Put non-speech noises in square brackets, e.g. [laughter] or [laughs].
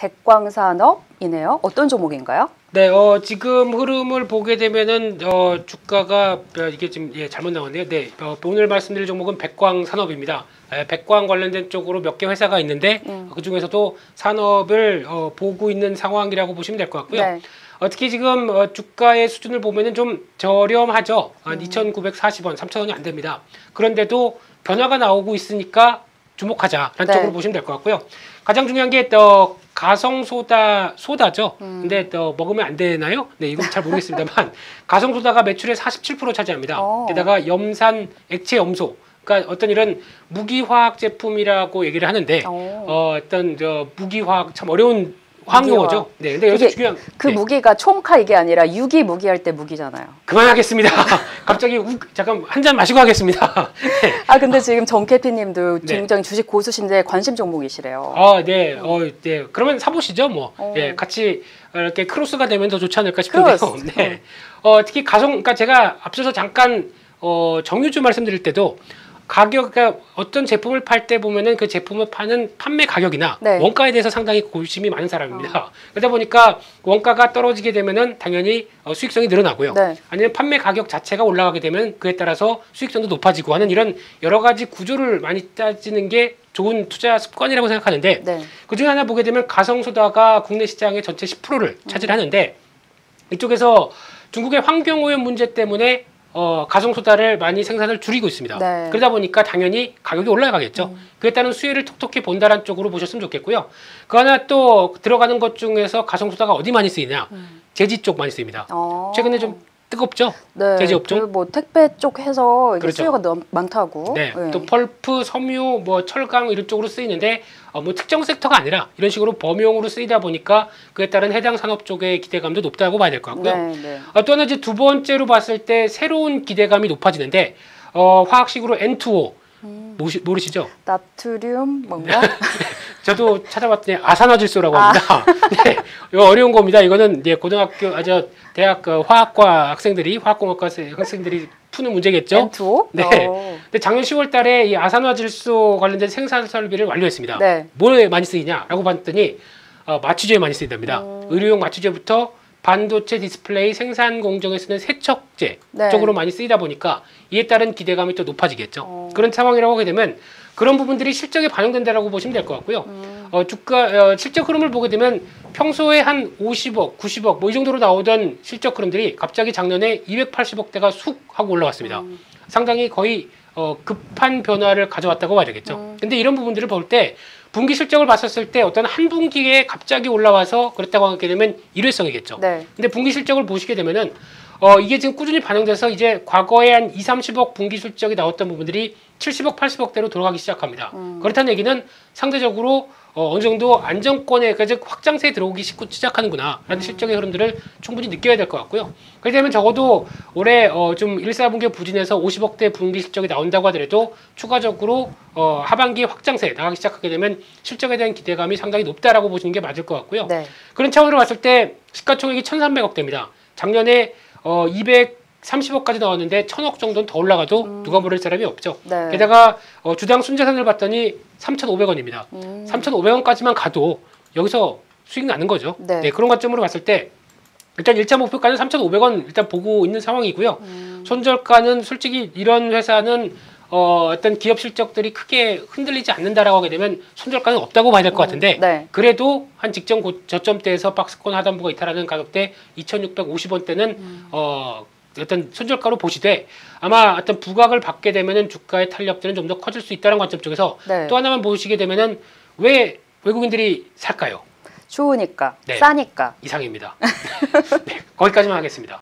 백광산업이네요. 어떤 종목인가요? 네, 어, 지금 흐름을 보게 되면은 어, 주가가 어, 이게 지금 예, 잘못 나왔네요. 네, 어, 오늘 말씀드릴 종목은 백광 산업입니다. 예, 백광 관련된 쪽으로 몇 개 회사가 있는데 음. 그 중에서도 산업을 어, 보고 있는 상황이라고 보시면 될 것 같고요. 네. 어, 특히 지금 어, 주가의 수준을 보면은 좀 저렴하죠. 한 음. 2,940원, 3,000원이 안 됩니다. 그런데도 변화가 나오고 있으니까 주목하자라는 네. 쪽으로 보시면 될 것 같고요. 가장 중요한 게또 가성 소다 소다죠. 음. 근데 또 먹으면 안 되나요? 네, 이건 잘 모르겠습니다만 [laughs] 가성 소다가 매출의 47% 차지합니다. 어. 게다가 염산 액체 염소 그러니까 어떤 이런 무기화학 제품이라고 얘기를 하는데 어. 어, 어떤 저 무기화학 참 어려운 화학용어죠. 네, 근데 여기서 중요한 그 네, 무기가 총카 이게 아니라 유기 무기할 때 무기잖아요. 그만하겠습니다. [laughs] 갑자기 우, 잠깐 한 잔 마시고 하겠습니다. [laughs] 네. 아 근데 지금 정캐피님도 네. 굉장히 주식 고수신데 관심 종목이시래요. 아, 네, 어, 네. 그러면 사보시죠, 뭐. 어. 예, 같이 이렇게 크로스가 되면 더 좋지 않을까 싶은데요. 크로스. [laughs] 네. 어, 특히 가성, 그러니까 제가 앞서서 잠깐 어, 정유주 말씀드릴 때도 가격, 그러니까 어떤 제품을 팔 때 보면은 그 제품을 파는 판매 가격이나 네. 원가에 대해서 상당히 관심이 많은 사람입니다. 그러다 보니까 원가가 떨어지게 되면은 당연히 어, 수익성이 늘어나고요. 네. 아니면 판매 가격 자체가 올라가게 되면 그에 따라서 수익성도 높아지고 하는 이런 여러 가지 구조를 많이 따지는 게 좋은 투자 습관이라고 생각하는데 네. 그 중에 하나 보게 되면 가성소다가 국내 시장의 전체 10%를 차지하는데 이쪽에서 중국의 환경 오염 문제 때문에 어, 가성 소다를 많이 생산을 줄이고 있습니다. 네. 그러다 보니까 당연히 가격이 올라가겠죠. 그에 따른 수혜를 톡톡히 본다는 쪽으로 보셨으면 좋겠고요. 그 하나 또 들어가는 것 중에서 가성 소다가 어디 많이 쓰이냐? 제지 쪽 많이 쓰입니다. 어. 최근에 좀 뜨겁죠? 네. 제지 업종? 그 뭐 택배 쪽 해서 그렇죠. 수요가 너무 많다고. 네, 또 펄프, 섬유, 뭐 철강 이런 쪽으로 쓰이는데 어, 뭐 특정 섹터가 아니라 이런 식으로 범용으로 쓰이다 보니까 그에 따른 해당 산업 쪽의 기대감도 높다고 봐야 될 것 같고요. 네, 네. 어, 또 하나 이제 두 번째로 봤을 때 새로운 기대감이 높아지는데 어, 화학식으로 N2O 음. 모시, 모르시죠? 나트륨 뭔가? [laughs] 저도 찾아봤더니 아산화질소라고 아. 합니다. [laughs] 네, 이거 어려운 겁니다. 이거는 이제 고등학교, 아, 저 대학 그 화학과 학생들이 화학공학과 학생들이 푸는 문제겠죠. N2O? 네. 어. 근데 작년 10월 달에 이 아산화질소 관련된 생산 설비를 완료했습니다. 네. 뭐에 많이 쓰이냐라고 봤더니 어, 마취제에 많이 쓰인답니다. 음. 의료용 마취제부터 반도체 디스플레이 생산 공정에 쓰는 세척제 네. 쪽으로 많이 쓰이다 보니까 이에 따른 기대감이 또 높아지겠죠. 어. 그런 상황이라고 하게 되면 그런 부분들이 실적에 반영된다라고 보시면 될 것 같고요. 음. 어, 주가 어, 실적 흐름을 보게 되면 평소에 한 50억, 90억 뭐 이 정도로 나오던 실적 흐름들이 갑자기 작년에 280억대가 쑥 하고 올라왔습니다. 음. 상당히 거의 어, 급한 변화를 가져왔다고 봐야 되겠죠. 음. 근데 이런 부분들을 볼 때 분기 실적을 봤었을 때 어떤 한 분기에 갑자기 올라와서 그랬다고 하게 되면 일회성이겠죠. 네. 근데 분기 실적을 보시게 되면은 어, 이게 지금 꾸준히 반영돼서 이제 과거에 한 2, 30억 분기 실적이 나왔던 부분들이 70억, 80억대로 돌아가기 시작합니다. 음. 그렇다는 얘기는 상대적으로 어, 어느 정도 안정권에 그러니까 즉 확장세에 들어오기 시작- 시작하는구나 라는 실적의 흐름들을 충분히 느껴야 될 것 같고요. 그렇게 되면 적어도 올해 어, 좀 1, 4분기 부진해서 50억대 분기 실적이 나온다고 하더라도 추가적으로 어, 하반기 확장세 나가기 시작하게 되면 실적에 대한 기대감이 상당히 높다라고 보시는 게 맞을 것 같고요. 네. 그런 차원으로 봤을 때 시가총액이 1,300억대입니다. 작년에 어, 230억까지 나왔는데 1,000억 정도는 더 올라가도 누가 모를 사람이 없죠. 네. 게다가 어, 주당 순자산을 봤더니 3,500원입니다. 음. 3,500원까지만 가도 여기서 수익 나는 거죠. 네. 그런 관점으로 봤을 때 일단 1차 목표가는 3,500원 일단 보고 있는 상황이고요. 음. 손절가는 솔직히 이런 회사는 어, 어떤 기업 실적들이 크게 흔들리지 않는다라고 하게 되면 손절가는 없다고 봐야 될 것 같은데 네. 그래도 한 직전 고, 저점대에서 박스권 하단부가 이탈하는 가격대 2,650원대는 음. 어, 어떤 손절가로 보시되 아마 어떤 부각을 받게 되면은 주가의 탄력들은 좀 더 커질 수 있다는 관점 쪽에서 네. 또 하나만 보시게 되면은 왜 외국인들이 살까요? 좋으니까, 네. 싸니까. 이상입니다. [laughs] 네, 거기까지만 하겠습니다.